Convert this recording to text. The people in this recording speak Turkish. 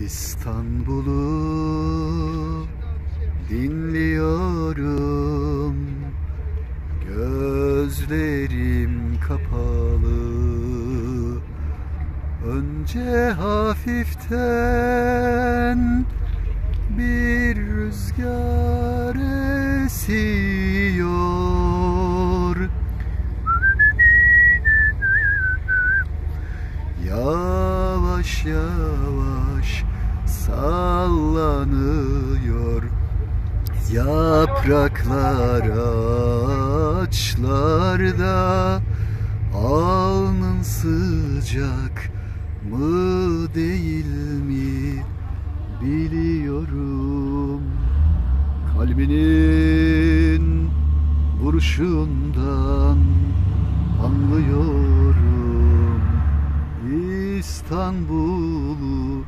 İstanbul'u dinliyorum. Gözlerim kapalı. Önce hafiften bir rüzgar esiyor. Yavaş yavaş sallanıyor Yapraklar ağaçlarda Alnın sıcak mı değil mi biliyorum. Kalbinin vuruşundan anlıyorum. İstanbul'u